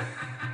Bye.